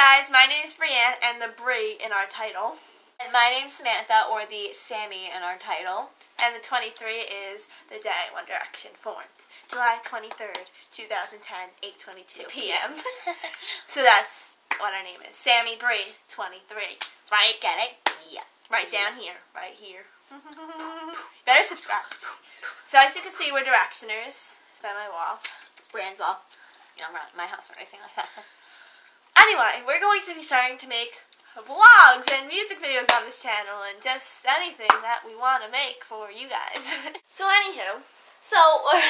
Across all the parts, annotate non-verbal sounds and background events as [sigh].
guys, my name is Brianne, and the Bre in our title. And my name's Samantha, or the Sami in our title. And the 23 is the day One Direction formed. July 23rd, 2010, 8.22 p.m. [laughs] so that's what our name is. Sami Bre, 23. Right? Get it? Yeah. Right down here. Right here. [laughs] Better subscribe. So as you can see, we're Directioners. It's by my wall. Brands wall. You know, I'm not around my house or anything like that. [laughs] Anyway, we're going to be starting to make vlogs and music videos on this channel and just anything that we want to make for you guys. [laughs] so anywho, So, we're,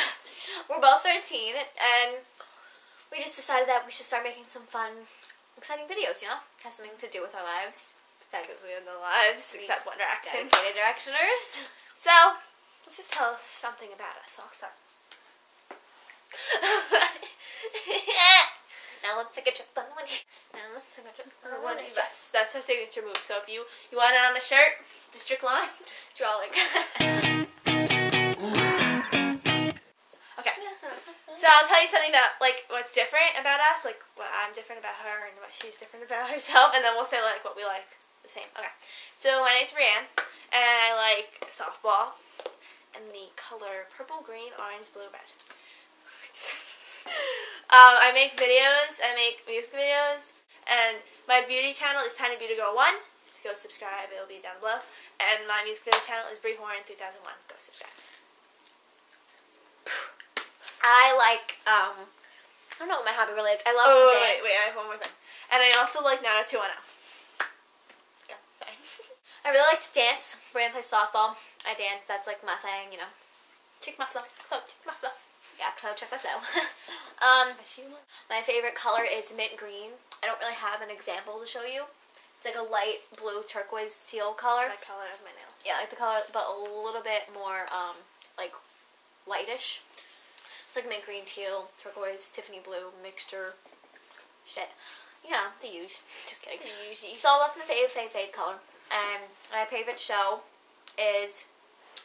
[laughs] we're both 13, and we just decided that we should start making some fun, exciting videos, you know? Have something to do with our lives. because we have no lives except One Direction. Dedicated Directioners. [laughs] So, let's just tell us something about us. I'll start. Now let's take a trip on. Now let's take a trip on. Yes, that's our signature move. So if you, you want it on a shirt, district lines. [laughs] Draw like. Okay. So I'll tell you something about like what's different about us, like what I'm different about her and what she's different about [laughs] herself, and then we'll say like what we like the same. Okay. So my name's Brianne, and I like softball, and the color purple, green, orange, blue, red. [laughs] [laughs] um, I make videos. I make music videos, and my beauty channel is Tiny Beauty Girl One. So go subscribe. It'll be down below. And my music video channel is Brie Horn 2001. Go subscribe. I like, um, I don't know what my hobby really is. I love Oh, to wait, dance. wait, wait, I have one more thing. And I also like Nana 210. Go, sorry. [laughs] I really like to dance. Brian plays softball. I dance. That's like my thing, you know. Check my flow. Flow, check my flow. Yeah, flow, check my flow. [laughs] um, My shoe look. my favorite color is mint green. I don't really have an example to show you. It's like a light blue turquoise teal color. My color of my nails. Yeah, like the color, but a little bit more, um, like lightish. It's like mint green, teal, turquoise, Tiffany blue mixture. Shit. Yeah, the use. [laughs] Just kidding. The Yeezys. So that's my favorite, favorite, favorite color. And my favorite show is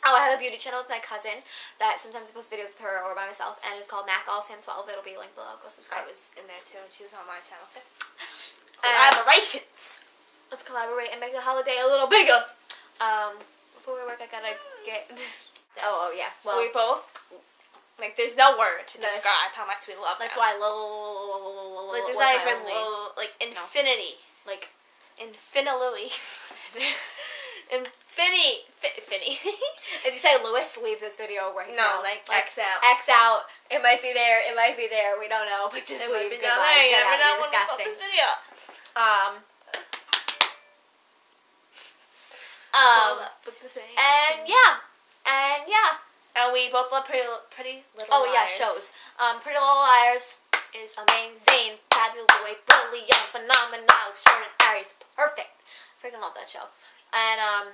oh, I have a beauty channel with my cousin that sometimes I post videos with her or by myself, and it's called Mac All Sam 12. It'll be linked below. Go I subscribe. was in there too, and she was on my channel too. And [laughs] Collaborations. let's collaborate and make the holiday a little bigger. Um, before we work, I gotta get. [laughs] oh, oh yeah. Well, we both, like, there's no word to describe how much we love that's them. why low. Like, there's not even, like, infinity. like [laughs] Infinity. Infinity. Fi- Finny. Say Lewis, leave this video right no, now. like, X out. X out. It might be there. It might be there. We don't know. But just It might leave. be down Goodbye. there. You never know when we put this video. Um. Um. up with the same And yeah. And yeah. And we both love Pretty, pretty Little Oh yeah, shows. Um, Pretty Little Liars is amazing, fabulously brilliant, phenomenal, extraordinary. It's perfect. Freaking love that show. And um,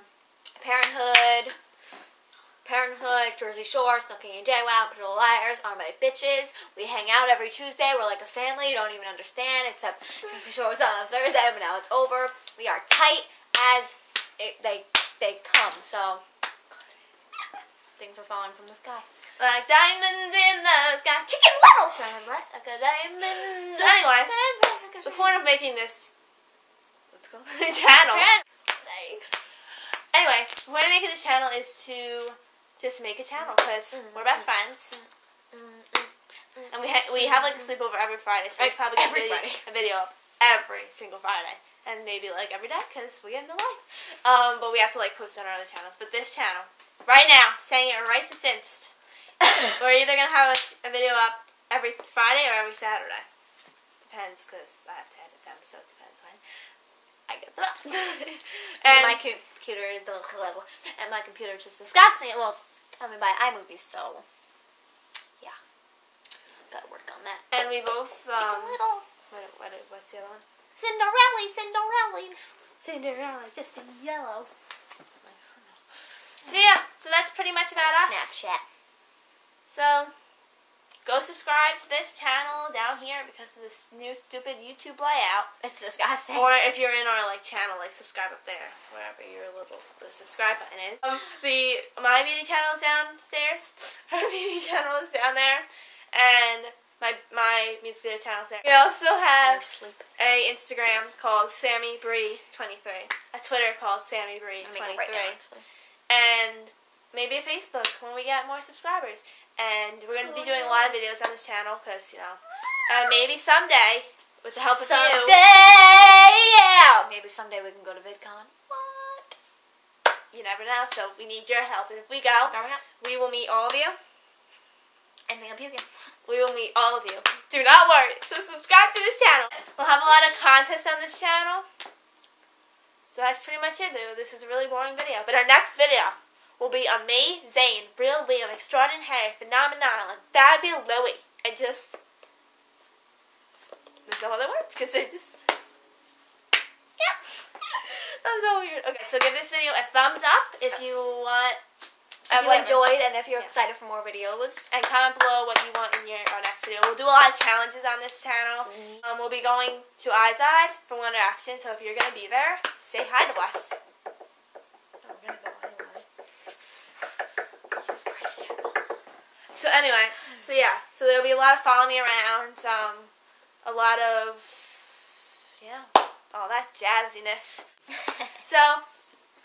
Parenthood, Parenthood, Jersey Shore, Snooki and JWoww, Little Liars are my bitches. We hang out every Tuesday. We're like a family. You don't even understand. Except Jersey Shore was on a Thursday, but now it's over. We are tight as it, they they come. So things are falling from the sky. Like diamonds in the sky. Chicken Little! Shine bright like a diamond. So anyway, The point of making this what's it called [laughs] channel. diamond. Anyway, the point of making this channel is to just make a channel because Mm, we're best friends Mm, mm, and we ha- we have like a sleepover every Friday, so it's Right, probably gonna every be Friday. a video up every single Friday and maybe like every day because we have no life. Um, but we have to like post on our other channels. But this channel, right now, saying it right this [coughs] instant, we're either gonna have a, a video up every Friday or every Saturday. Depends because I have to edit them, so it depends when I get them up. [laughs] and and my computer is [laughs] and my computer is just disgusting. It tell me by iMovie, so yeah, gotta work on that. and we both um, Little, what, what, what's the other one? Cinderella, Cinderella. Cinderella, just in yellow. So yeah, so that's pretty much about us. Snapchat. So go subscribe to this channel down here because of this new stupid YouTube layout. [laughs] It's disgusting. Or if you're in our like channel, like subscribe up there, wherever your little the subscribe button is. Um, the my beauty channel is downstairs. [laughs] Her beauty channel is down there, and my my music video channel. is There. We also have a Instagram called Sami Bre 23, a Twitter called Sami Bre 23, it right now, actually. and maybe a Facebook when we get more subscribers. And we're gonna be oh, doing a lot of videos on this channel because you know, and maybe someday with the help of Someday, you, yeah. Maybe someday we can go to VidCon. What? you never know. So we need your help, and if we go, we will meet all of you. I think I'm puking. We will meet all of you. Do not worry. So subscribe to this channel. We'll have a lot of contests on this channel. So that's pretty much it. though. This is a really boring video. But our next video will be on me, Zayn, Real Liam, Extraordinary, Phenomenal, and Fabulous Louis. And just... There's no other words because they're just... Yeah. [laughs] that was so weird. Okay, so give this video a thumbs up if you want... If you whatever. enjoyed and if you're Yeah. excited for more videos, and comment below what you want in your our next video. We'll do a lot of challenges on this channel. Mm-hmm. Um, we'll be going to Izod for One Action, so if you're gonna be there, say hi to us. I'm gonna go anyway. Jesus Christ. So anyway, so yeah, so there'll be a lot of follow me around, um, a lot of yeah, all that jazziness. [laughs] So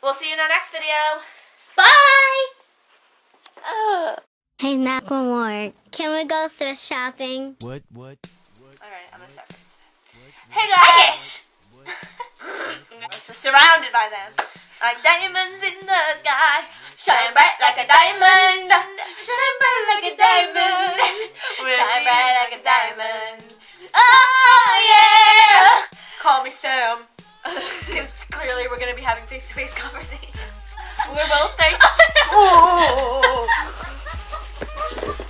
we'll see you in our next video. Bye. Hey, knock one more. Can we go thrift shopping? What? What? All right, I'm gonna start first. Hey [laughs] guys. We're surrounded by them, like diamonds in the sky, shine bright like a diamond, shine bright like a diamond, shine bright like a diamond. Oh yeah! Call me Sam. [laughs] Because clearly we're gonna be having face-to-face conversations. We're both 13. [laughs]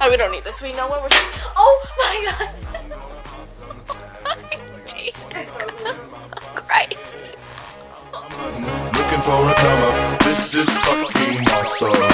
oh, we don't need this. We know what we're doing. Oh my god. [laughs] Jesus Christ. Looking for a come up. This is fucking awesome.